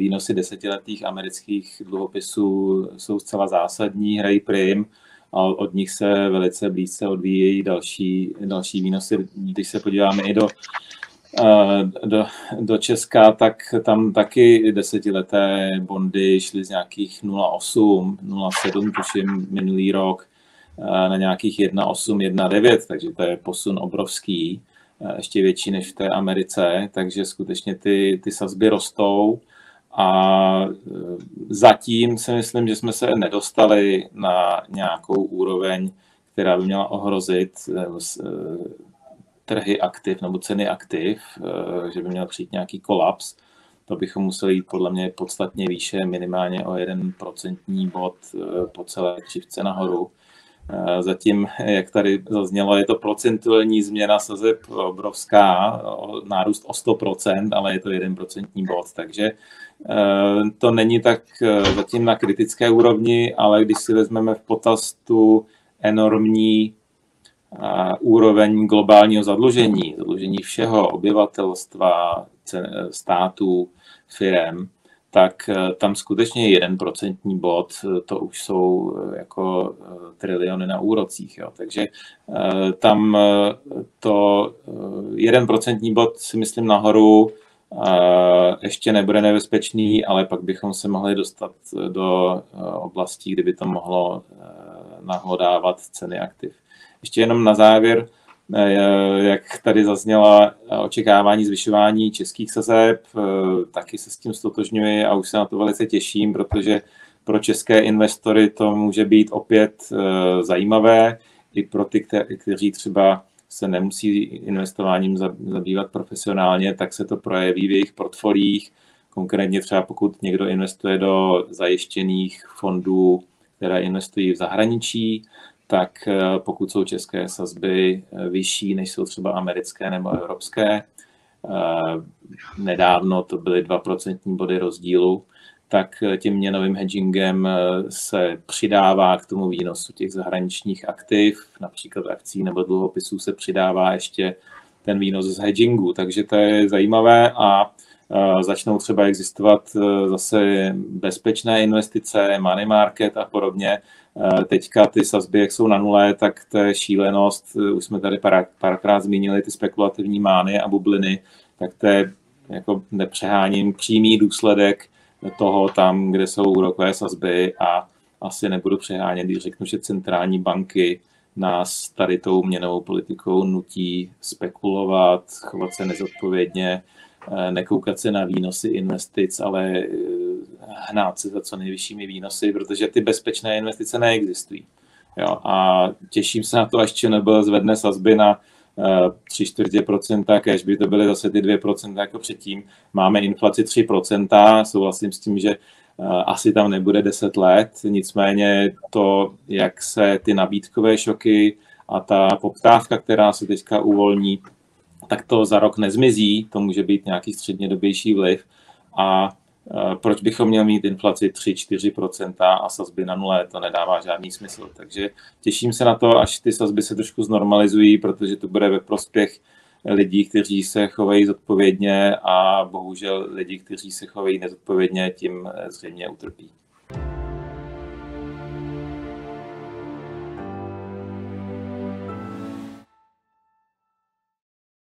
výnosy desetiletých amerických dluhopisů jsou zcela zásadní, hrají prim a od nich se velice blízce odvíjejí další, další výnosy. Když se podíváme i do, do, do Česka, tak tam taky desetileté bondy šly z nějakých 0,8, 0,7 tuším minulý rok na nějakých 1,8, 1,9, takže to je posun obrovský, ještě větší než v té Americe, takže skutečně ty, ty sazby rostou a e, zatím si myslím, že jsme se nedostali na nějakou úroveň, která by měla ohrozit e, e, trhy aktiv nebo ceny aktiv, že by měl přijít nějaký kolaps. To bychom museli jít podle mě podstatně výše, minimálně o jeden procentní bod po celé křivce nahoru. Zatím, jak tady zaznělo, je to procentuální změna sazeb obrovská, nárůst o 100%, ale je to 1% bod, takže Eh, to není tak eh, zatím na kritické úrovni, ale když si vezmeme v potaz tu enormní úroveň globálního zadlužení, zadlužení všeho obyvatelstva, států, firem, tak tam skutečně jeden procentní bod, to už jsou jako triliony na úrocích. Jo. Takže tam to jeden procentní bod si myslím nahoru ještě nebude nebezpečný, ale pak bychom se mohli dostat do eh, oblastí, kdyby to mohlo eh, nahlodávat ceny aktiv. Ještě jenom na závěr, eh, jak tady zazněla očekávání zvyšování českých sazeb, taky se s tím stotožňuji a už se na to velice těším, protože pro české investory to může být opět zajímavé, i pro ty, kteří třeba se nemusí investováním zabývat profesionálně, tak se to projeví v jejich portfoliích. Konkrétně třeba pokud někdo investuje do zajištěných fondů, které investují v zahraničí, tak eh, pokud jsou české sazby eh, vyšší, než jsou třeba americké nebo evropské, eh, nedávno to byly 2% body rozdílu, tak tím měnovým hedgingem se přidává k tomu výnosu těch zahraničních aktiv, například akcí nebo dluhopisů se přidává ještě ten výnos z hedgingu, takže to je zajímavé a začnou třeba existovat eh, zase bezpečné investice, money market a podobně. Teďka ty sazby, jak jsou na nule, tak to je šílenost. Už jsme tady pár, párkrát zmínili ty spekulativní mány a bubliny, tak to je jako nepřeháním přímý důsledek toho tam, kde jsou úrokové sazby a asi nebudu přehánět, když řeknu, že centrální banky nás tady tou měnovou politikou nutí spekulovat, chovat se nezodpovědně, nekoukat se na výnosy investic, ale eh, hnát se za co nejvyššími výnosy, protože ty bezpečné investice neexistují. Jo, a těším se na to, až ČNB zvedne sazby na 3 čtvrtě procenta, kež by to byly zase ty 2 procenta jako předtím. Máme inflaci 3 procenta, souhlasím s tím, že eh, asi tam nebude 10 let, nicméně to, jak se ty nabídkové šoky a ta poptávka, která se teďka uvolní, tak to za rok nezmizí, to může být nějaký střednědobější vliv a Eh, proč bychom měli mít inflaci 3-4% a sazby na nule, to nedává žádný smysl. Takže těším se na to, až ty sazby se trošku znormalizují, protože to bude ve prospěch lidí, kteří se chovají zodpovědně a bohužel lidi, kteří se chovají nezodpovědně, tím zřejmě utrpí.